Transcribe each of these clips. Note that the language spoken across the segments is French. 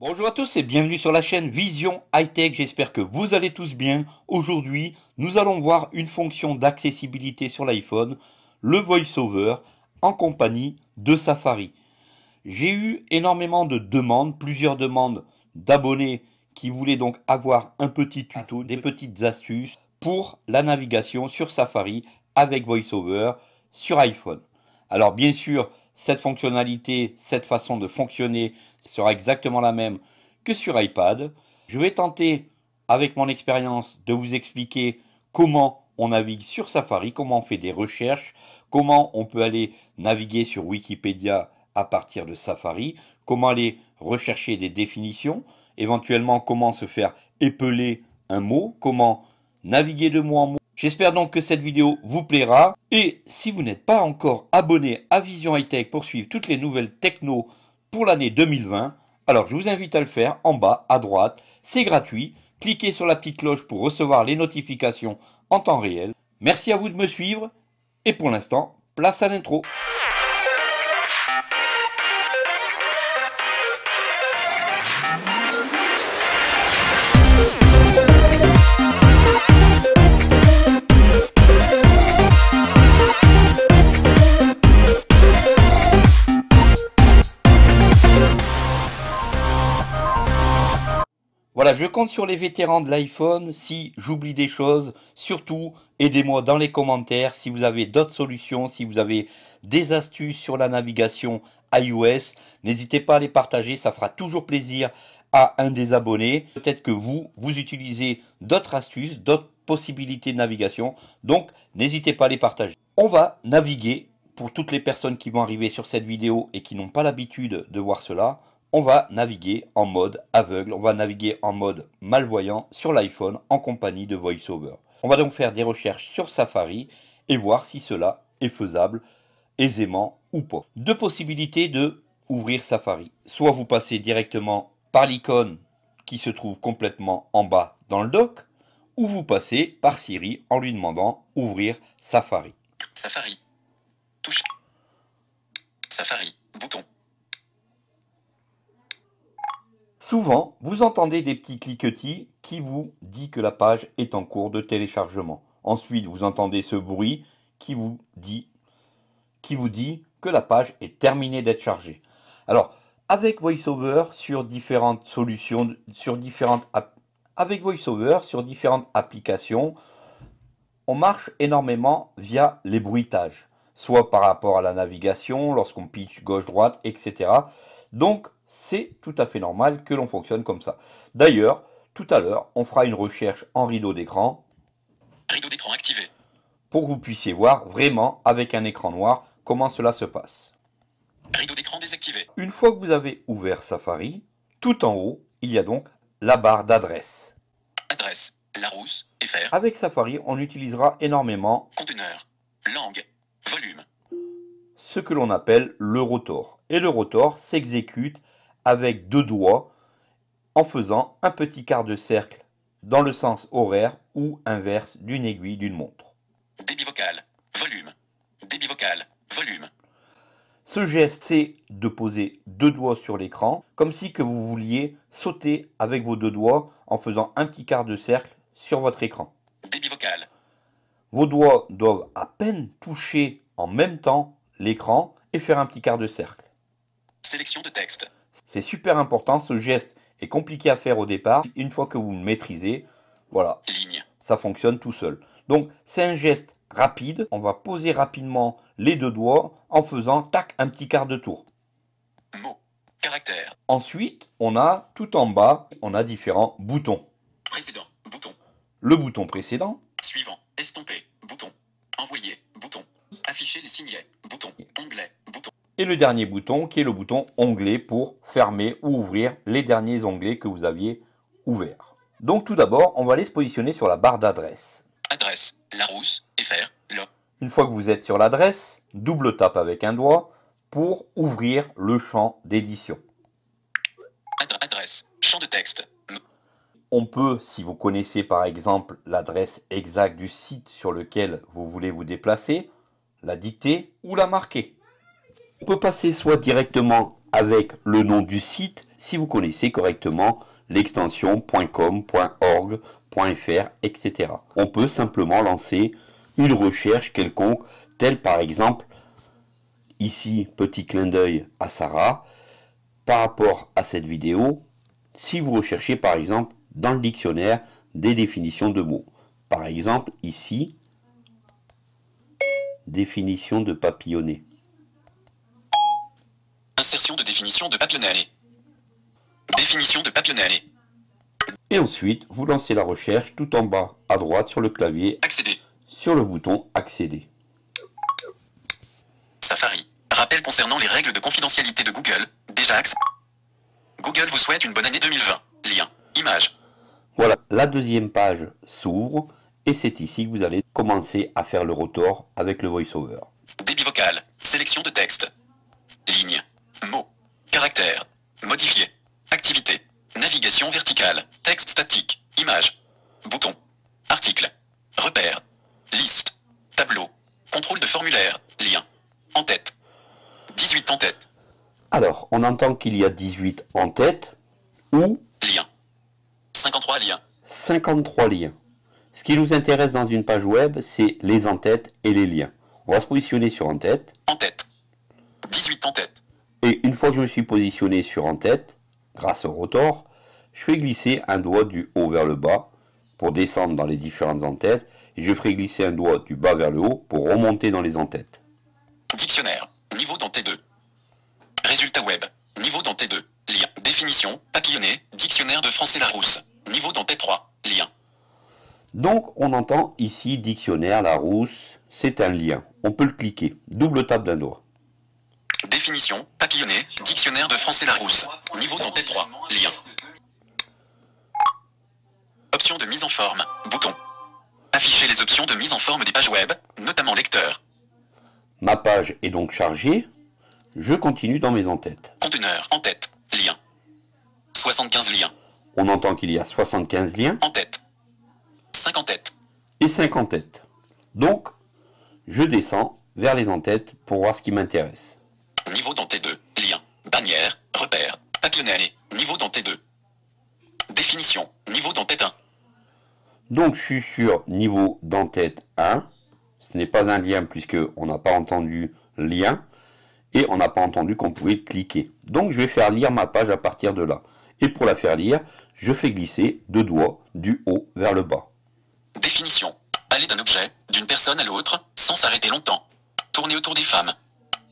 Bonjour à tous et bienvenue sur la chaîne Vision High Tech. J'espère que vous allez tous bien. Aujourd'hui, nous allons voir une fonction d'accessibilité sur l'iPhone, le VoiceOver, en compagnie de Safari. J'ai eu énormément de demandes, plusieurs demandes d'abonnés qui voulaient donc avoir un petit tuto, des petites astuces pour la navigation sur Safari avec VoiceOver sur iPhone. Alors bien sûr, cette fonctionnalité, cette façon de fonctionner sera exactement la même que sur iPad. Je vais tenter, avec mon expérience, de vous expliquer comment on navigue sur Safari, comment on fait des recherches, comment on peut aller naviguer sur Wikipédia à partir de Safari, comment aller rechercher des définitions, éventuellement comment se faire épeler un mot, comment naviguer de mot en mot J'espère donc que cette vidéo vous plaira. Et si vous n'êtes pas encore abonné à Vision High Tech pour suivre toutes les nouvelles techno pour l'année 2020, alors je vous invite à le faire en bas à droite. C'est gratuit. Cliquez sur la petite cloche pour recevoir les notifications en temps réel. Merci à vous de me suivre. Et pour l'instant, place à l'intro. Je compte sur les vétérans de l'iPhone. Si j'oublie des choses, surtout aidez-moi dans les commentaires si vous avez d'autres solutions, si vous avez des astuces sur la navigation iOS. N'hésitez pas à les partager, ça fera toujours plaisir à un des abonnés. Peut-être que vous, vous utilisez d'autres astuces, d'autres possibilités de navigation. Donc, n'hésitez pas à les partager. On va naviguer pour toutes les personnes qui vont arriver sur cette vidéo et qui n'ont pas l'habitude de voir cela on va naviguer en mode aveugle, on va naviguer en mode malvoyant sur l'iPhone en compagnie de VoiceOver. On va donc faire des recherches sur Safari et voir si cela est faisable aisément ou pas. Deux possibilités de ouvrir Safari. Soit vous passez directement par l'icône qui se trouve complètement en bas dans le dock, ou vous passez par Siri en lui demandant ouvrir Safari. Safari. Touche. Safari. Bouton. Souvent, vous entendez des petits cliquetis qui vous dit que la page est en cours de téléchargement. Ensuite, vous entendez ce bruit qui vous dit, que la page est terminée d'être chargée. Alors, avec VoiceOver sur différentes solutions, sur différentes avec VoiceOver sur différentes applications, on marche énormément via les bruitages, soit par rapport à la navigation, lorsqu'on pitch gauche-droite, etc. Donc, c'est tout à fait normal que l'on fonctionne comme ça. D'ailleurs, tout à l'heure, on fera une recherche en rideau d'écran. Rideau d'écran activé. Pour que vous puissiez voir vraiment avec un écran noir comment cela se passe. Rideau d'écran désactivé. Une fois que vous avez ouvert Safari, tout en haut, il y a donc la barre d'adresse. Adresse, Larousse, FR. Avec Safari, on utilisera énormément Conteneur, langue, volume. Ce que l'on appelle le rotor. Et le rotor s'exécute avec deux doigts en faisant un petit quart de cercle dans le sens horaire ou inverse d'une aiguille d'une montre. Débit vocal, volume. Débit vocal, volume. Ce geste, c'est de poser deux doigts sur l'écran, comme si que vous vouliez sauter avec vos deux doigts en faisant un petit quart de cercle sur votre écran. Débit vocal. Vos doigts doivent à peine toucher en même temps l'écran et faire un petit quart de cercle. Sélection de texte. C'est super important, ce geste est compliqué à faire au départ. Une fois que vous le maîtrisez, voilà, Ligne. ça fonctionne tout seul. Donc c'est un geste rapide, on va poser rapidement les deux doigts en faisant tac un petit quart de tour. Mot. Caractère. Ensuite, on a tout en bas, on a différents boutons. Précédent. Bouton. Le bouton précédent, Suivant. Estomper. Bouton. Envoyer. Bouton. Afficher les signets. Bouton. Onglet. Bouton. Et le dernier bouton qui est le bouton onglet pour fermer ou ouvrir les derniers onglets que vous aviez ouverts. Donc tout d'abord, on va aller se positionner sur la barre d'adresse. Adresse. Larousse. FR. Une fois que vous êtes sur l'adresse, double tape avec un doigt pour ouvrir le champ d'édition. Adre- adresse. Champ de texte. On peut, si vous connaissez par exemple l'adresse exacte du site sur lequel vous voulez vous déplacer, la dicter ou la marquer. On peut passer soit directement avec le nom du site, si vous connaissez correctement l'extension .com, .org, .fr, etc. On peut simplement lancer une recherche quelconque, telle par exemple, ici, petit clin d'œil à Sarah, par rapport à cette vidéo, si vous recherchez par exemple dans le dictionnaire des définitions de mots. Par exemple, ici, définition de papillonner. Insertion de définition de papillonner. Définition de papillonner. Et ensuite, vous lancez la recherche tout en bas à droite sur le clavier, Accéder. sur le bouton Accéder. Safari. Rappel concernant les règles de confidentialité de Google. Déjà accès. Google vous souhaite une bonne année 2020. Lien. Image. Voilà, la deuxième page s'ouvre et c'est ici que vous allez commencer à faire le rotor avec le VoiceOver. Débit vocal. Sélection de texte. Ligne. Mots. Caractère. Modifier. Activité. Navigation verticale. Texte statique. Image. Bouton. Article. Repère. Liste. Tableau. Contrôle de formulaire. Lien. En tête. 18 en tête. Alors, on entend qu'il y a 18 en tête ou Lien. 53 liens. 53 liens. Ce qui nous intéresse dans une page web, c'est les en-têtes et les liens. On va se positionner sur en-tête. En tête. 18 en tête. Et une fois que je me suis positionné sur en-tête, grâce au rotor, je fais glisser un doigt du haut vers le bas pour descendre dans les différentes en-têtes. Et je ferai glisser un doigt du bas vers le haut pour remonter dans les en-têtes. Dictionnaire. Niveau dans T2. Résultat web. Niveau dans T2. Lien. Définition. Papillonné. Dictionnaire de français Larousse. Niveau dans T3. Lien. Donc on entend ici dictionnaire Larousse, c'est un lien. On peut le cliquer. Double tape d'un doigt. Définition. Papillonné. Dictionnaire de français Larousse. Niveau dans T3. Lien. Option de mise en forme. Bouton. Afficher les options de mise en forme des pages web, notamment lecteur. Ma page est donc chargée. Je continue dans mes en-têtes. Conteneur. En tête. Lien. 75 liens. On entend qu'il y a 75 liens En tête. 5 en tête. et 5 en-têtes. Donc, je descends vers les en-têtes pour voir ce qui m'intéresse. Niveau dans T2. Lien. Bannière. Repère. Papillonné. Niveau dans T2. Définition. Niveau dans T1. Donc, je suis sur niveau d'en-tête 1. Ce n'est pas un lien puisque on n'a pas entendu lien et on n'a pas entendu qu'on pouvait cliquer. Donc, je vais faire lire ma page à partir de là. Et pour la faire lire, je fais glisser deux doigts du haut vers le bas. Définition. Aller d'un objet, d'une personne à l'autre, sans s'arrêter longtemps. Tourner autour des femmes.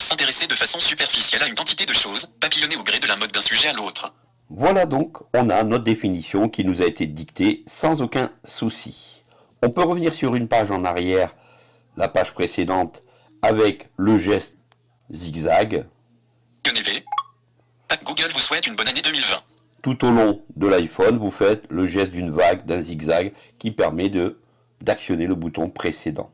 S'intéresser de façon superficielle à une quantité de choses, papillonner au gré de la mode d'un sujet à l'autre. Voilà donc, on a notre définition qui nous a été dictée sans aucun souci. On peut revenir sur une page en arrière, la page précédente, avec le geste zigzag. Google vous souhaite une bonne année 2020. Tout au long de l'iPhone, vous faites le geste d'une vague, d'un zigzag, qui permet de d'actionner le bouton précédent.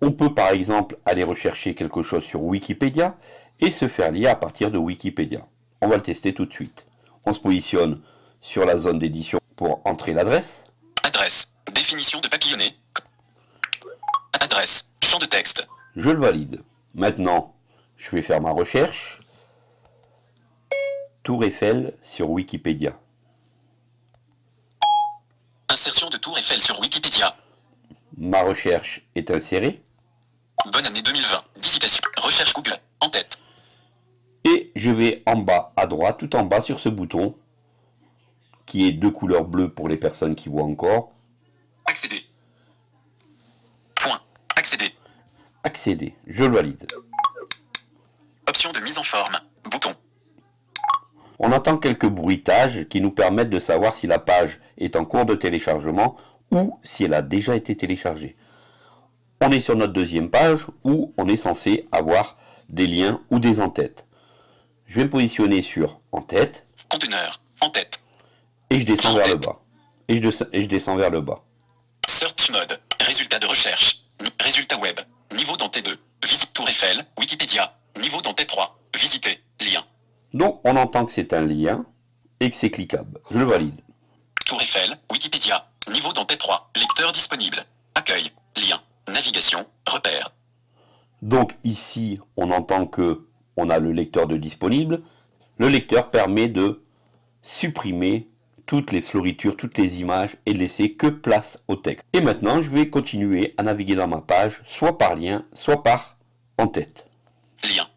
On peut par exemple aller rechercher quelque chose sur Wikipédia et se faire lire à partir de Wikipédia. On va le tester tout de suite. On se positionne sur la zone d'édition pour entrer l'adresse. Adresse. Définition de papillonner. Adresse. Champ de texte. Je le valide. Maintenant, je vais faire ma recherche. Tour Eiffel sur Wikipédia. Insertion de Tour Eiffel sur Wikipédia. Ma recherche est insérée. Bonne année 2020. Dissipation. Recherche Google. En tête. Et je vais en bas à droite, tout en bas sur ce bouton, qui est de couleur bleue pour les personnes qui voient encore, Accéder. Point. Accéder. accéder. Je le valide. Option de mise en forme. Bouton. On entend quelques bruitages qui nous permettent de savoir si la page est en cours de téléchargement ou si elle a déjà été téléchargée. On est sur notre deuxième page où on est censé avoir des liens ou des en-têtes. Je vais me positionner sur en-tête Conteneur. En tête. et je descends vers le bas. Et je, des- et je descends vers le bas. Search mode. Résultat de recherche. Résultat web. Niveau dans T2. Visite Tour Eiffel. Wikipédia. Niveau dans T3. Visiter. Lien. Donc on entend que c'est un lien et que c'est cliquable. Je le valide. Tour Eiffel. Wikipédia. Niveau dans T3. Lecteur disponible. Accueil. Navigation. Repère. Donc ici, on entend que on a le lecteur de disponible. Le lecteur permet de supprimer toutes les floritures, toutes les images et laisser que place au texte. Et maintenant, je vais continuer à naviguer dans ma page, soit par lien, soit par en-tête. Lien.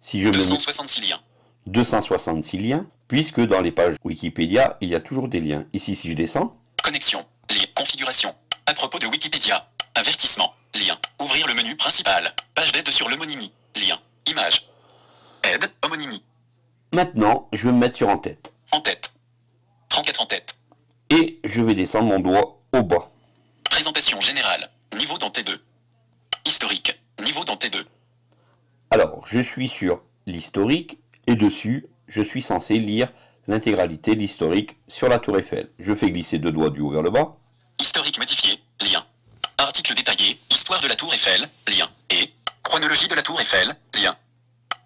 Si je me mets 266 liens. 266 liens, puisque dans les pages Wikipédia, il y a toujours des liens. Ici, si je descends, Connexion. Lien. Configuration. À propos de Wikipédia. Avertissement. Lien. Ouvrir le menu principal. Page d'aide sur l'homonymie. Lien. Image. Aide. Homonymie. maintenant, je vais me mettre sur en-tête. En tête. 34 en tête. Et je vais descendre mon doigt au bas. Présentation générale. Niveau dans T2. Historique. Niveau dans T2. Alors, je suis sur l'historique et dessus, je suis censé lire l'intégralité de l'historique sur la tour Eiffel. Je fais glisser deux doigts du haut vers le bas. Historique modifié. Lien. Article détaillé. Histoire de la Tour Eiffel. Lien. Et. Chronologie de la Tour Eiffel. Lien.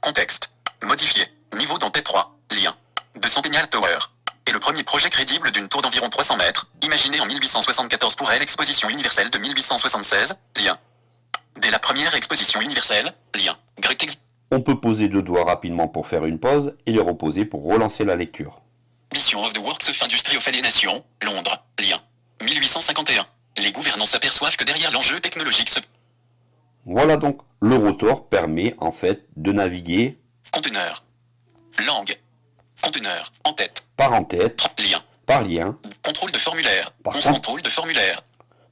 Contexte. Modifié. Niveau dans T3. Lien. De Centennial Tower. Et le premier projet crédible d'une tour d'environ 300 mètres, imaginé en 1874 pour elle, exposition universelle de 1876. Lien. Dès la première exposition universelle. Lien. Grec On peut poser deux doigts rapidement pour faire une pause et les reposer pour relancer la lecture. Mission of the Works of Industry of Alienation, Londres, lien. 1851. Les gouvernants s'aperçoivent que derrière l'enjeu technologique se... Voilà donc, le rotor permet en fait de naviguer Conteneur. Langue. Conteneur. En tête. par en-tête, Lien. par lien, Contrôle de formulaire. Par 11 contre- contrôle de formulaire.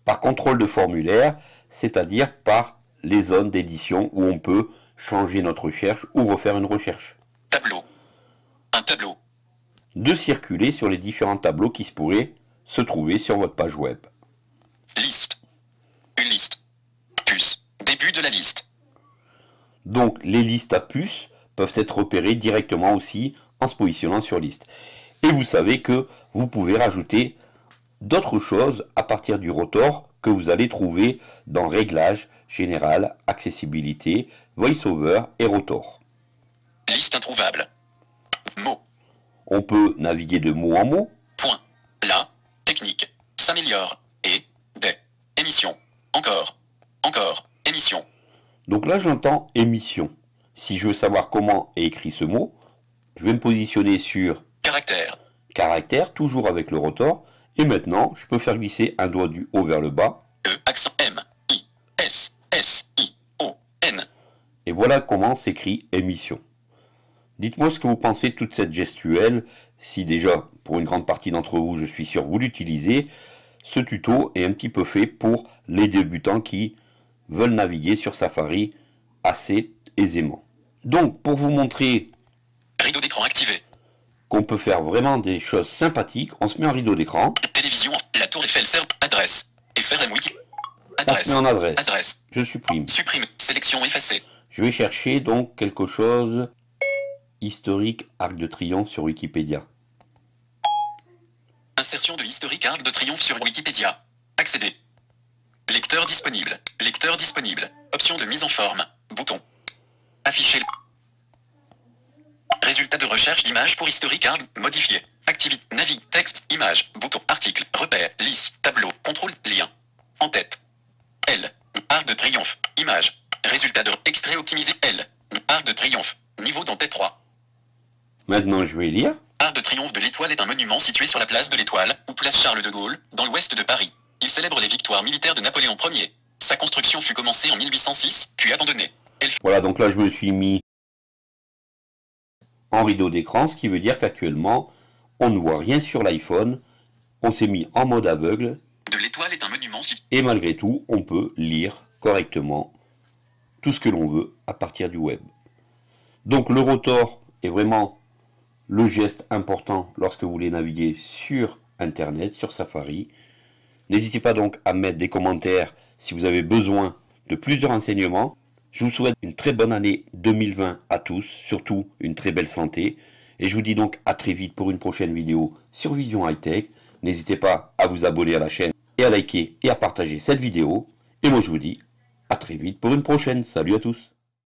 par contrôle de formulaire, c'est-à-dire par les zones d'édition où on peut changer notre recherche ou refaire une recherche. Tableau. Un tableau. De circuler sur les différents tableaux qui se pourraient se trouver sur votre page web. Liste. Une liste. Puce. Début de la liste. Donc les listes à puces peuvent être repérées directement aussi en se positionnant sur liste. Et vous savez que vous pouvez rajouter d'autres choses à partir du rotor que vous allez trouver dans Réglages, Général, Accessibilité, VoiceOver et Rotor. Liste introuvable. Mot. On peut naviguer de mot en mot, Point. La. Technique. S'améliore. Émission. Encore. Encore. Émission. Donc là, j'entends émission. Si je veux savoir comment est écrit ce mot, je vais me positionner sur Caractère. caractère, toujours avec le rotor. Et maintenant, je peux faire glisser un doigt du haut vers le bas. E. Accent M. I. S. S. I. O. N. Et voilà comment s'écrit émission. Dites-moi ce que vous pensez de toute cette gestuelle. Si déjà, pour une grande partie d'entre vous, je suis sûr, vous l'utilisez. Ce tuto est un petit peu fait pour les débutants qui veulent naviguer sur Safari assez aisément. Donc, pour vous montrer Rideau d'écran activé. qu'on peut faire vraiment des choses sympathiques, on se met en rideau d'écran, Télévision. La tour Eiffel sert. Adresse. FRM Wiki. on se Adresse. met en adresse. Adresse. Je supprime. Supprime. Sélection effacée. Je vais chercher donc quelque chose historique Arc de Triomphe sur Wikipédia. Insertion de l'historique Arc de Triomphe sur Wikipédia. Accéder. Lecteur disponible. Lecteur disponible. Option de mise en forme. Bouton. Afficher. Résultat de recherche d'images pour historique Arc. Modifié. Activité. Navigue. Texte. Image. Bouton. Article. Repère. Liste. Tableau. Contrôle. Lien. En tête. L. Arc de triomphe. Image. Résultat de extrait optimisé. L. Arc de triomphe. Niveau dans T3. Maintenant, je vais lire. Arc de triomphe de l'Étoile est un monument situé sur la place de l'Étoile, ou place Charles de Gaulle, dans l'ouest de Paris. Il célèbre les victoires militaires de Napoléon Ier. Sa construction fut commencée en 1806, puis abandonnée. Elle Voilà, donc là, je me suis mis en rideau d'écran, ce qui veut dire qu'actuellement, on ne voit rien sur l'iPhone. On s'est mis en mode aveugle de l'Étoile est un monument situé et malgré tout, on peut lire correctement tout ce que l'on veut à partir du web. Donc le rotor est vraiment le geste important lorsque vous voulez naviguer sur Internet, sur Safari. N'hésitez pas donc à mettre des commentaires si vous avez besoin de plus de renseignements. Je vous souhaite une très bonne année 2020 à tous, surtout une très belle santé. Et je vous dis donc à très vite pour une prochaine vidéo sur Vision High Tech. N'hésitez pas à vous abonner à la chaîne et à liker et à partager cette vidéo. Et moi je vous dis à très vite pour une prochaine. Salut à tous